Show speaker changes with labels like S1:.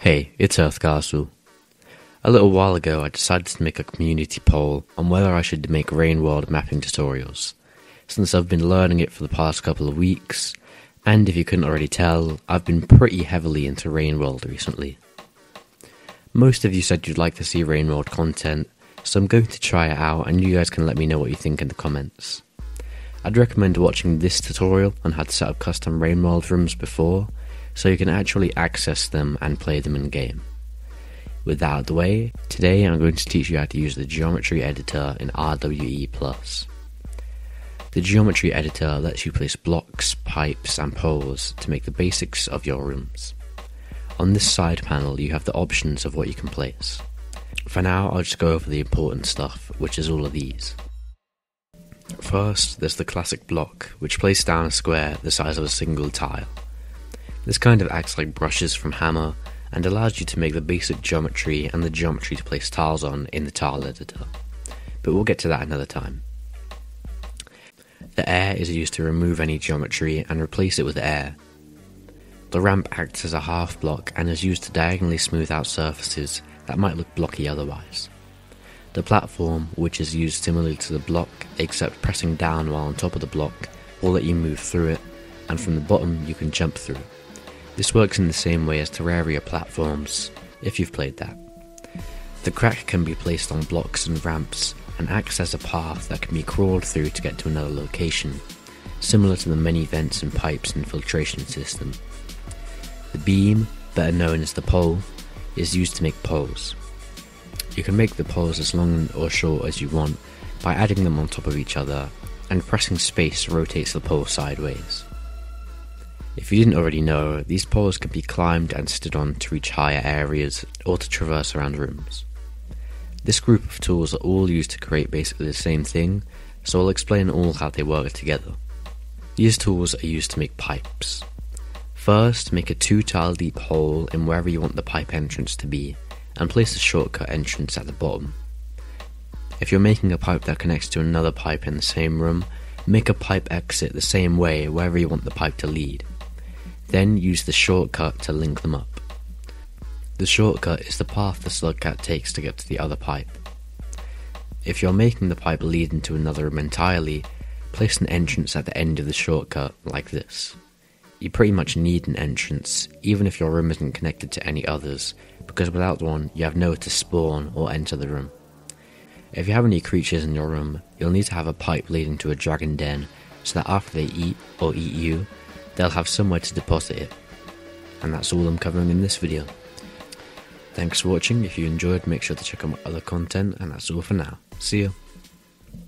S1: Hey, it's Earthcastle. A little while ago, I decided to make a community poll on whether I should make Rain World mapping tutorials, since I've been learning it for the past couple of weeks, and if you couldn't already tell, I've been pretty heavily into Rain World recently. Most of you said you'd like to see Rain World content, so I'm going to try it out and you guys can let me know what you think in the comments. I'd recommend watching this tutorial on how to set up custom Rain World rooms before, so you can actually access them and play them in game. With that out of the way, today I'm going to teach you how to use the geometry editor in RWE+. The geometry editor lets you place blocks, pipes and poles to make the basics of your rooms. On this side panel you have the options of what you can place. For now I'll just go over the important stuff, which is all of these. First, there's the classic block, which places down a square the size of a single tile. This kind of acts like brushes from Hammer and allows you to make the basic geometry and the geometry to place tiles on in the tile editor. But we'll get to that another time. The air is used to remove any geometry and replace it with air. The ramp acts as a half block and is used to diagonally smooth out surfaces that might look blocky otherwise. The platform, which is used similarly to the block except pressing down while on top of the block, will let you move through it, and from the bottom you can jump through. This works in the same way as Terraria platforms, if you've played that. The crack can be placed on blocks and ramps and acts as a path that can be crawled through to get to another location, similar to the many vents and pipes and filtration system. The beam, better known as the pole, is used to make poles. You can make the poles as long or short as you want by adding them on top of each other, and pressing space rotates the pole sideways. If you didn't already know, these poles can be climbed and stood on to reach higher areas or to traverse around rooms. This group of tools are all used to create basically the same thing, so I'll explain all how they work together. These tools are used to make pipes. First, make a two tile deep hole in wherever you want the pipe entrance to be, and place a shortcut entrance at the bottom. If you're making a pipe that connects to another pipe in the same room, make a pipe exit the same way wherever you want the pipe to lead. Then use the shortcut to link them up. The shortcut is the path the slugcat takes to get to the other pipe. If you're making the pipe lead into another room entirely, place an entrance at the end of the shortcut like this. You pretty much need an entrance, even if your room isn't connected to any others, because without one, you have nowhere to spawn or enter the room. If you have any creatures in your room, you'll need to have a pipe leading to a dragon den, so that after they eat or eat you, they'll have somewhere to deposit it. And that's all I'm covering in this video. Thanks for watching, if you enjoyed make sure to check out my other content and that's all for now. See ya.